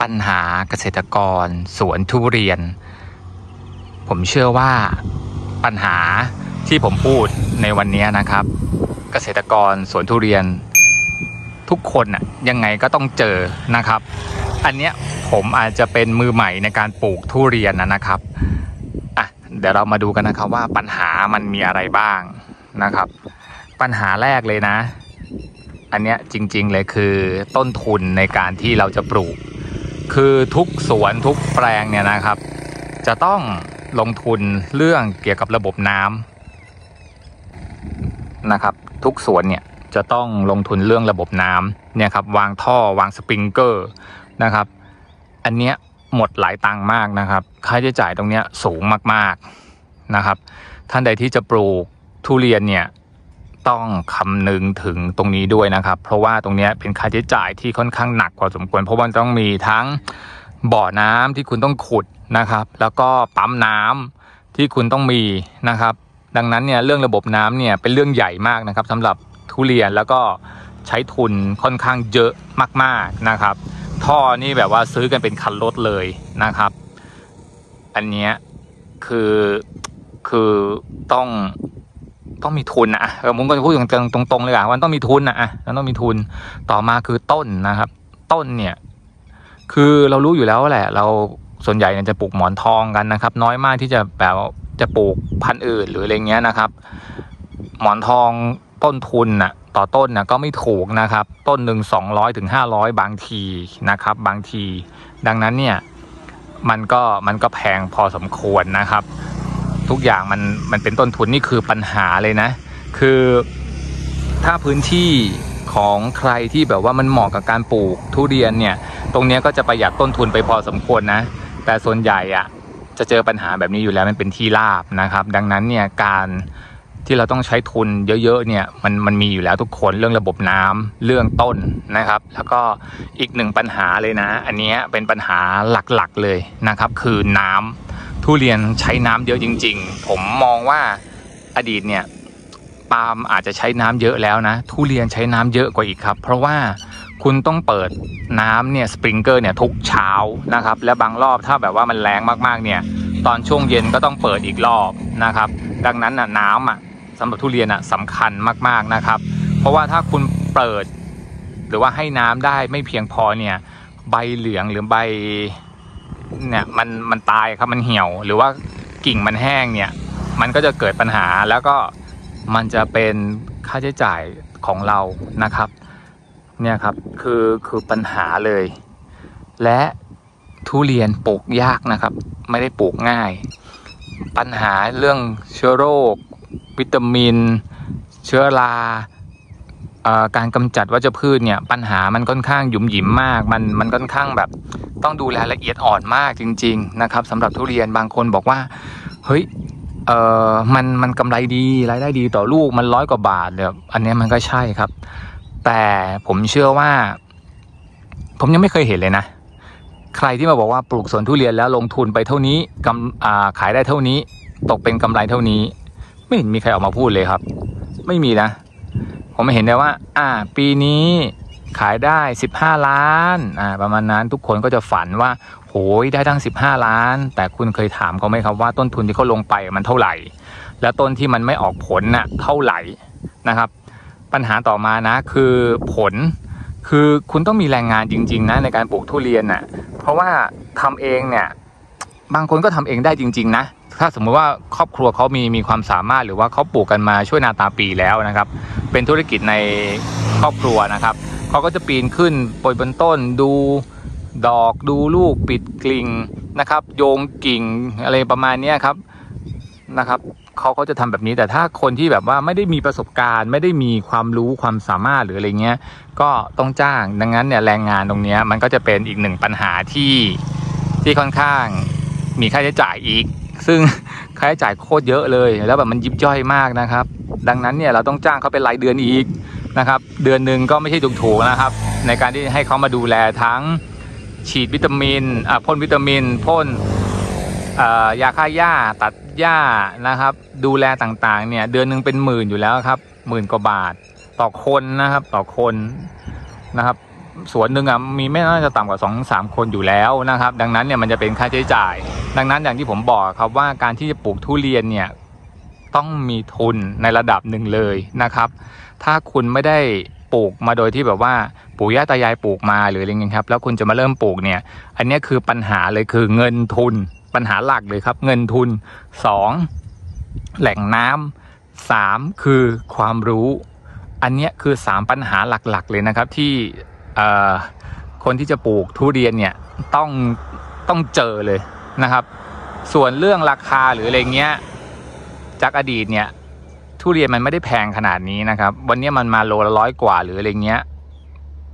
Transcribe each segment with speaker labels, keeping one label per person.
Speaker 1: ปัญหาเกษตรกร สวนทุเรียน ผมเชื่อว่าปัญหาที่ผมพูดในวันนี้นะครับ เกษตรกรสวนทุเรียน ทุกคนน่ะยังไงก็ต้องเจอนะครับ อันเนี้ยผมอาจจะเป็นมือใหม่ในการปลูกทุเรียนนะนะครับอะเดี๋ยวเรามาดูกันนะครับว่าปัญหามันมีอะไรบ้างนะครับ ปัญหาแรกเลยนะ อันเนี้ยจริง ๆ เลยคือต้นทุนในการที่เราจะปลูก คือทุกสวนทุกแปลงเนี่ยนะครับ จะต้องลงทุนเรื่องเกี่ยวกับระบบน้ำนะครับ ทุกสวนเนี่ยจะต้องลงทุนเรื่องระบบน้ำเนี่ยครับวางท่อวางสปริงเกอร์นะครับ อันเนี้ยหมดหลายตังค์มากนะครับ ค่าใช้จ่ายตรงเนี้ยสูงมากๆนะครับ ท่านใดที่จะปลูกทุเรียนเนี่ย ต้องคำนึงถึงตรงนี้ด้วยนะครับ เพราะว่าตรงนี้เป็นค่าใช้จ่ายที่ค่อนข้างหนักพอสมควร เพราะว่าต้องมีทั้งบ่อน้ำที่คุณต้องขุดนะครับ แล้วก็ปั๊มน้ำที่คุณต้องมีนะครับ ดังนั้นเนี่ยเรื่องระบบน้ำเนี่ยเป็นเรื่องใหญ่มากนะครับสำหรับทุเรียนแล้วก็ใช้ทุนค่อนข้างเยอะมากๆนะครับ ท่อนี่แบบว่าซื้อกันเป็นคันรถเลยนะครับ อันเนี้ยคือคือต้อง ต้องมีทุนนะเออผมก็จะพูดตรงตรงๆเลยอะมันต้องมีทุนนะอะมันต้องมีทุนต่อมาคือต้นนะครับ ต้นเนี่ย คือเรารู้อยู่แล้วแหละ เราส่วนใหญ่เนี่ยจะปลูกหมอนทองกันนะครับ น้อยมากที่จะแบบจะปลูกพันธุ์อื่นหรืออะไรเงี้ยนะครับ หมอนทองต้นทุนน่ะต่อต้นน่ะก็ไม่ถูกนะครับ ต้นหนึ่งสองร้อยถึงห้าร้อยบางทีนะครับ บางที ดังนั้นเนี่ย มันก็มันก็แพงพอสมควรนะครับ ทุกอย่างมันมันเป็นต้นทุนนี่คือปัญหาเลยนะ คือถ้าพื้นที่ของใครที่แบบว่ามันเหมาะกับการปลูกทุเรียนเนี่ย ตรงนี้ก็จะประหยัดต้นทุนไปพอสมควรนะ แต่ส่วนใหญ่อะจะเจอปัญหาแบบนี้อยู่แล้วมันเป็นที่ราบนะครับ ดังนั้นเนี่ยการที่เราต้องใช้ทุนเยอะๆเนี่ยมันมันมีอยู่แล้วทุกคนเรื่องระบบน้ำเรื่องต้นนะครับ แล้วก็อีกหนึ่งปัญหาเลยนะ อันนี้เป็นปัญหาหลักๆเลยนะครับ คือน้ำ ทุเรียนใช้น้ำเยอะจริง ๆ ผมมองว่าอดีตเนี่ยปาล์มอาจจะใช้น้ำเยอะแล้วนะ ทุเรียนใช้น้ำเยอะกว่าอีกครับ เพราะว่าคุณต้องเปิดน้ำเนี่ยสปริงเกอร์เนี่ยทุกเช้านะครับ และบางรอบถ้าแบบว่ามันแรงมากๆเนี่ยตอนช่วงเย็นก็ต้องเปิดอีกรอบนะครับ ดังนั้นน่ะน้ำอะสำหรับทุเรียนอะสำคัญมากๆนะครับ เพราะว่าถ้าคุณเปิด หรือว่าให้น้ำได้ไม่เพียงพอเนี่ยใบเหลืองหรือใบ เนี่ยมันมันตายครับมันเหี่ยว หรือว่ากิ่งมันแห้งเนี่ย มันก็จะเกิดปัญหาแล้วก็มันจะเป็นค่าใช้จ่ายของเรานะครับ เนี่ยครับคือคือปัญหาเลย และทุเรียนปลูกยากนะครับ ไม่ได้ปลูกง่าย ปัญหาเรื่องเชื้อโรค วิตามิน เชื้อรา การกำจัดวัชพืชเนี่ยปัญหามันค่อนข้างหยุมหยิมมาก มันมันค่อนข้างแบบต้องดูแลละเอียดอ่อนมากจริง ๆ นะครับสำหรับทุเรียนบางคนบอกว่าเฮ้ยเออมันมันกำไรดีรายได้ดีต่อลูกมันร้อยกว่าบาทเนี่ยอันนี้มันก็ใช่ครับ แต่ผมเชื่อว่า ผมยังไม่เคยเห็นเลยนะ ใครที่มาบอกว่าปลูกสวนทุเรียนแล้วลงทุนไปเท่านี้กำาขายได้เท่านี้ ตกเป็นกำไรเท่านี้ ไม่เห็นมีใครออกมาพูดเลยครับ ไม่มีนะ ผมเห็นได้ว่า อ่า ปีนี้ขายได้สิบห้าล้านอ่าประมาณนั้นทุกคนก็จะฝันว่า โหยได้ทั้งสิบห้าล้าน แต่คุณเคยถามเขาไหมครับว่าต้นทุนที่เขาลงไปมันเท่าไหร่ แล้วต้นที่มันไม่ออกผลน่ะเท่าไหร่นะครับ ปัญหาต่อมานะคือผลคือคุณต้องมีแรงงานจริง ๆ นะในการปลูกทุเรียนน่ะ เพราะว่าทำเองเนี่ย บางคนก็ทำเองได้จริง ๆ นะ ถ้าสมมติว่าครอบครัวเขามีมีความสามารถหรือว่าเขาปลูกกันมาช่วยนาตาปีแล้วนะครับ เป็นธุรกิจในครอบครัวนะครับเขาก็จะปีนขึ้นปยบนต้นดูดอกดูลูกปิดกลิ่งนะครับ โยงกิ่งอะไรประมาณนี้ครับนะครับเขาก็จะทำแบบนี้แต่ถ้าคนที่แบบว่าไม่ได้มีประสบการณ์ ไม่ได้มีความรู้ความสามารถหรืออะไรเงี้ย ก็ต้องจ้างดังนั้นเนี่ยแรงงานตรงนี้มันก็จะเป็นอีกหนึ่งปัญหาที่ที่ค่อนข้างมีค่าใช้จ่ายอีก ซึ่งค่าใช้จ่ายโคตรเยอะเลย แล้วแบบมันยิบย่อยมากนะครับ ดังนั้นเนี่ยเราต้องจ้างเขาเป็นรายเดือนอีกนะครับ เดือนหนึ่งก็ไม่ใช่ถูกๆนะครับ ในการที่ให้เขามาดูแลทั้งฉีดวิตามินอ่าพ่นวิตามินพ่นอ่ายาฆ่าหญ้าตัดหญ้านะครับ ดูแลต่างๆ เนี่ย เดือนหนึ่งเป็นหมื่นอยู่แล้วครับหมื่นกว่าบาทต่อคนนะครับ ต่อคนนะครับ สวนหนึ่งอะมีไม่น่าจะต่ำกว่าสองสามคนอยู่แล้วนะครับ ดังนั้นเนี่ยมันจะเป็นค่าใช้จ่าย ดังนั้นอย่างที่ผมบอกครับว่าการที่จะปลูกทุเรียนเนี่ยต้องมีทุนในระดับหนึ่งเลยนะครับ ถ้าคุณไม่ได้ปลูกมาโดยที่แบบว่าปู่ย่าตายายปลูกมาหรืออะไรเงี้ยครับ แล้วคุณจะมาเริ่มปลูกเนี่ย อันนี้คือปัญหาเลยคือเงินทุน ปัญหาหลักเลยครับ เงินทุนสองแหล่งน้ำสามคือความรู้ อันนี้คือสามปัญหาหลักๆ เลยนะครับที่ คนที่จะปลูกทุเรียนเนี่ยต้องต้องเจอเลยนะครับ ส่วนเรื่องราคาหรืออะไรเงี้ยจากอดีตเนี่ยทุเรียนมันไม่ได้แพงขนาดนี้นะครับ วันนี้มันมาโลละร้อยกว่าหรืออะไรเงี้ย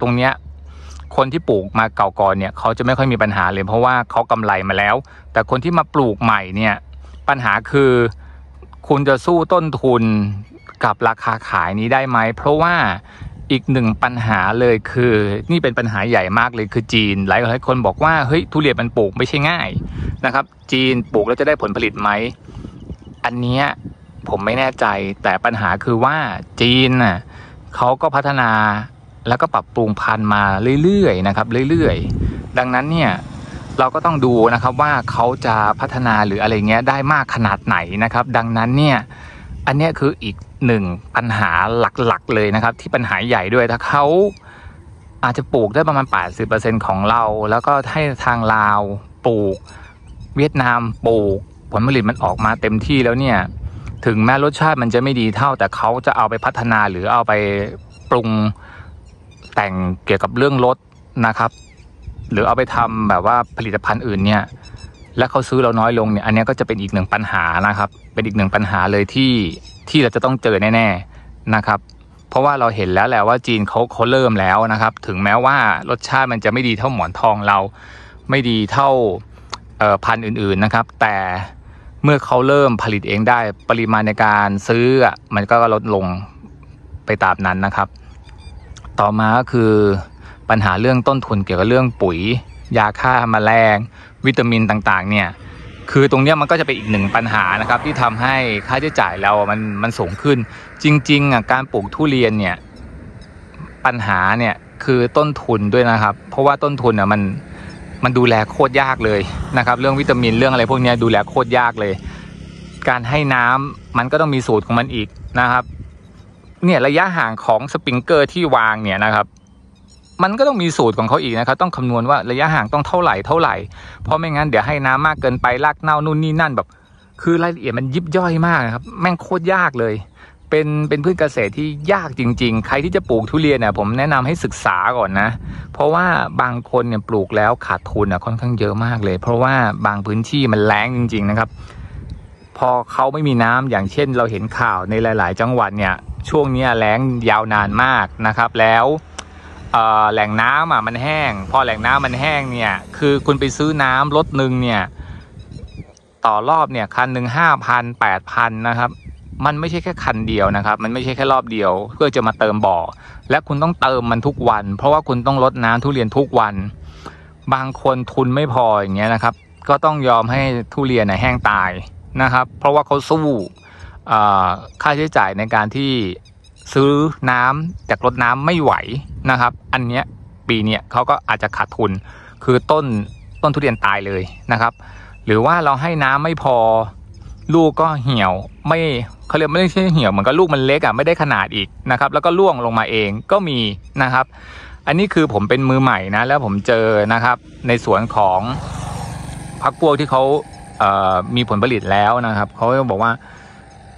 Speaker 1: ตรงเนี้ยคนที่ปลูกมาเก่าก่อนเนี่ยเขาจะไม่ค่อยมีปัญหาเลย เพราะว่าเขากำไรมาแล้ว แต่คนที่มาปลูกใหม่เนี่ยปัญหาคือคุณจะสู้ต้นทุนกับราคาขายนี้ได้ไหม เพราะว่า อีกหนึ่งปัญหาเลยคือนี่เป็นปัญหาใหญ่มากเลยคือจีน หลายหลายคนบอกว่าเฮ้ยทุเรียนมันปลูกไม่ใช่ง่ายนะครับ จีนปลูกแล้วจะได้ผลผลิตไหมอันเนี้ยผมไม่แน่ใจแต่ปัญหาคือว่าจีนน่ะเขาก็พัฒนาแล้วก็ปรับปรุงพันธุ์มาเรื่อยๆนะครับเรื่อยๆ ดังนั้นเนี่ยเราก็ต้องดูนะครับว่าเขาจะพัฒนาหรืออะไรเงี้ยได้มากขนาดไหนนะครับ ดังนั้นเนี่ย อันนี้คืออีกหนึ่งปัญหาหลักๆเลยนะครับ ที่ปัญหาใหญ่ด้วยถ้าเขาอาจจะปลูกได้ประมาณ 80%ของเรา แล้วก็ให้ทางลาวปลูก เวียดนามปลูก ผลผลิตมันออกมาเต็มที่แล้วเนี่ย ถึงแม้รสชาติมันจะไม่ดีเท่า แต่เขาจะเอาไปพัฒนาหรือเอาไปปรุงแต่งเกี่ยวกับเรื่องรถนะครับ หรือเอาไปทำแบบว่าผลิตภัณฑ์อื่นเนี่ย และเขาซื้อเราน้อยลงเนี่ยอันนี้ก็จะเป็นอีกหนึ่งปัญหานะครับ เป็นอีกหนึ่งปัญหาเลยที่ที่เราจะต้องเจอแน่ๆนะครับเพราะว่าเราเห็นแล้วแหละว่าจีนเขาเขาเริ่มแล้วนะครับ ถึงแม้ว่ารสชาติมันจะไม่ดีเท่าหมอนทองเรา ไม่ดีเท่าพันธุ์อื่นๆนะครับ แต่เมื่อเขาเริ่มผลิตเองได้ปริมาณในการซื้อมันก็ลดลงไปตามนั้นนะครับ ต่อมาก็คือปัญหาเรื่องต้นทุนเกี่ยวกับเรื่องปุ๋ย ยาฆ่ามาแมลง วิตามินต่างๆ เนี่ย คือตรงนี้มันก็จะเป็นอีกหนึ่งปัญหานะครับที่ทำให้ค่าใช้จ่ายเรามันมันสูงขึ้น จริงๆอะการปลูกทุเรียนเนี่ยปัญหาเนี่ยคือต้นทุนด้วยนะครับ เพราะว่าต้นทุนอะมันมันดูแลโคตรยากเลยนะครับ เรื่องวิตามินเรื่องอะไรพวกนี้ดูแลโคตรยากเลย การให้น้ำมันก็ต้องมีสูตรของมันอีกนะครับ เนี่ยระยะห่างของสปริงเกอร์ที่วางเนี่ยนะครับ มันก็ต้องมีสูตรของเขาอีกนะครับ ต้องคำนวณว่าระยะห่างต้องเท่าไหร่เท่าไหร่ เพราะไม่งั้นเดี๋ยวให้น้ำมากเกินไปรากเน่านู่นนี่นั่นแบบ คือรายละเอียดมันยิบย่อยมากนะครับ แม่งโคตรยากเลย เป็นเป็นพืชเกษตรที่ยากจริง ๆ ใครที่จะปลูกทุเรียนเนี่ยผมแนะนำให้ศึกษาก่อนนะ เพราะว่าบางคนเนี่ยปลูกแล้วขาดทุนอะค่อนข้างเยอะมากเลย เพราะว่าบางพื้นที่มันแล้งจริง ๆ นะครับ พอเขาไม่มีน้ำอย่างเช่น เราเห็นข่าวในหลาย ๆ จังหวัดเนี่ย ช่วงนี้แล้งยาวนานมากนะครับ แล้ว แหล่งน้ำอะมันแห้ง พอแหล่งน้ำมันแห้งเนี่ย คือคุณไปซื้อน้ำรถหนึ่งเนี่ย ต่อรอบเนี่ยคันหนึ่งห้าพันแปดพันนะครับ มันไม่ใช่แค่คันเดียวนะครับ มันไม่ใช่แค่รอบเดียว เพื่อจะมาเติมบ่อ และคุณต้องเติมมันทุกวัน เพราะว่าคุณต้องลดน้ำทุเรียนทุกวัน บางคนทุนไม่พออย่างเงี้ยนะครับ ก็ต้องยอมให้ทุเรียนแห้งตายนะครับ เพราะว่าเขาสู้ค่าใช้จ่ายในการที่ซื้อน้ำจากรถน้ำไม่ไหว นะครับ อันเนี้ยปีเนี้ยเขาก็อาจจะขาดทุน คือต้นต้นทุเรียนตายเลยนะครับ หรือว่าเราให้น้ำไม่พอลูกก็เหี่ยวไม่เขาเรียกไม่ได้ใช่เหี่ยวเหมือนกับลูกมันเล็กอะไม่ได้ขนาดอีกนะครับ แล้วก็ล่วงลงมาเองก็มีนะครับ อันนี้คือผมเป็นมือใหม่นะ แล้วผมเจอนะครับ ในสวนของพักพวกที่เขาเมีผลผลิตแล้วนะครับเขาบอกว่า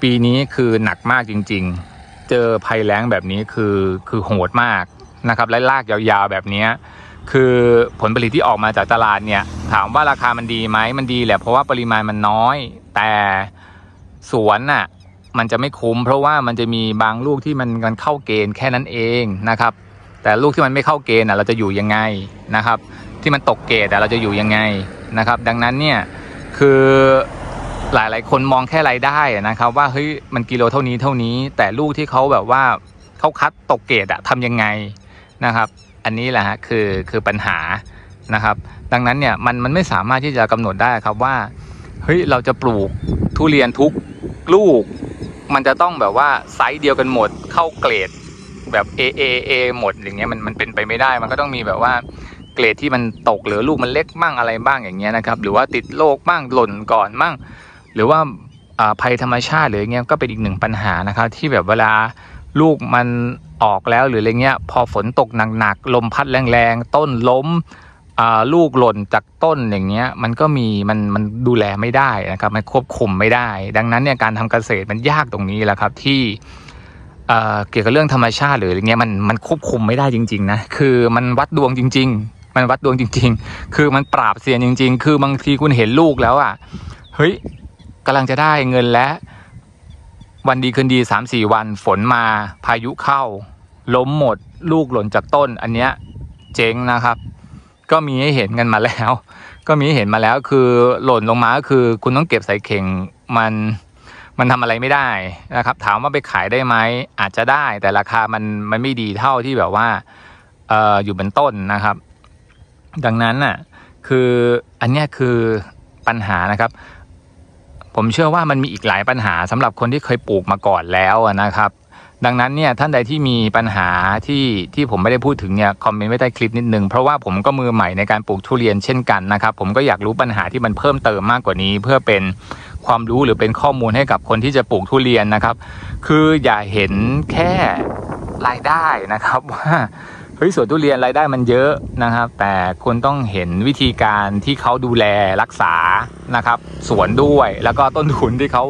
Speaker 1: ปีนี้คือหนักมากจริง ๆ เจอภัยแล้งแบบนี้คือคือโหดมาก นะครับและลากยาวๆแบบนี้คือผลผลิตที่ออกมาจากตลาดเนี่ย ถามว่าราคามันดีไหมมันดีแหละเพราะว่าปริมาณมันน้อย แต่สวนน่ะมันจะไม่คุ้ม เพราะว่ามันจะมีบางลูกที่มันมันเข้าเกณฑ์แค่นั้นเองนะครับ แต่ลูกที่มันไม่เข้าเกณฑ์อะเราจะอยู่ยังไงนะครับ ที่มันตกเกณฑ์แต่เราจะอยู่ยังไงนะครับ ดังนั้นเนี่ยคือหลายๆ คนมองแค่รายได้นะครับว่าเฮ้ยมันกิโลเท่านี้เท่านี้ แต่ลูกที่เขาแบบว่าเขาคัดตกเกตอะทำยังไง นะครับ อันนี้แหละฮะคือคือปัญหานะครับ ดังนั้นเนี่ยมันมันไม่สามารถที่จะกำหนดได้ครับว่าเฮ้ยเราจะปลูกทุเรียนทุกลูก มันจะต้องแบบว่าไซส์เดียวกันหมดเข้าเกรดแบบ A A A หมดอย่างเงี้ยมันมันเป็นไปไม่ได้มันก็ต้องมีแบบว่าเกรดที่มันตกหรือลูกมันเล็กบ้างอะไรบ้างอย่างเงี้ยนะครับ หรือว่าติดโรคบ้างหล่นก่อนบ้างหรือว่าอ่าภัยธรรมชาติหรืออย่างเงี้ยก็เป็นอีกหนึ่งปัญหานะครับ ที่แบบเวลาลูกมัน ออกแล้วหรืออะไรเงี้ย พอฝนตกหนักๆลมพัดแรงๆต้นล้มลูกหล่นจากต้นอย่างเงี้ยมันก็มีมันมันดูแลไม่ได้นะครับมันควบคุมไม่ได้ ดังนั้นเนี่ยการทำเกษตรมันยากตรงนี้แหละครับที่เกี่ยวกับเรื่องธรรมชาติหรืออะไรเงี้ยมันมันควบคุมไม่ได้จริง ๆ นะ คือมันวัดดวงจริง ๆ มันวัดดวงจริง ๆ คือมันปราบเซียนจริง ๆ คือบางทีคุณเห็นลูกแล้วอะเฮ้ยกำลังจะได้เงินแล้ว วันดีคืนดีสามสี่วันฝนมาพายุเข้า ล้มหมด ลูกหล่นจากต้น อันเนี้ยเจ๊งนะครับ ก็มีให้เห็นกันมาแล้ว ก็มีให้เห็นมาแล้วคือหล่นลงมาก็คือ คุณต้องเก็บใส่เข่งมันมันทำอะไรไม่ได้นะครับ ถามว่าไปขายได้ไหมอาจจะได้ แต่ราคามันมันไม่ดีเท่าที่แบบว่าเอออยู่บนต้นนะครับ ดังนั้นน่ะคืออันเนี้ยคือปัญหานะครับ ผมเชื่อว่ามันมีอีกหลายปัญหาสำหรับคนที่เคยปลูกมาก่อนแล้วนะครับ ดังนั้นเนี่ยท่านใดที่มีปัญหาที่ที่ผมไม่ได้พูดถึงเนี่ยคอมเมนต์ไว้ใต้คลิปนิดนึง เพราะว่าผมก็มือใหม่ในการปลูกทุเรียนเช่นกันนะครับ ผมก็อยากรู้ปัญหาที่มันเพิ่มเติมมากกว่านี้ เพื่อเป็นความรู้หรือเป็นข้อมูลให้กับคนที่จะปลูกทุเรียนนะครับ คืออย่าเห็นแค่รายได้นะครับว่า เฮ้ยสวนทุเรียนรายได้มันเยอะนะครับ แต่คุณต้องเห็นวิธีการที่เขาดูแลรักษานะครับ สวนด้วยแล้วก็ต้นทุนที่เขา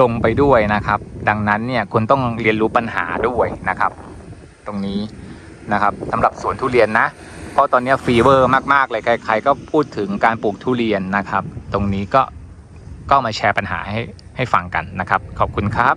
Speaker 1: ลงไปด้วยนะครับ ดังนั้นเนี่ยคุณต้องเรียนรู้ปัญหาด้วยนะครับ ตรงนี้นะครับสำหรับสวนทุเรียนนะ เพราะตอนนี้ฟีเวอร์มากๆเลยใคร ๆ ก็พูดถึงการปลูกทุเรียนนะครับ ตรงนี้ก็ก็มาแชร์ปัญหาให้ให้ฟังกันนะครับ ขอบคุณครับ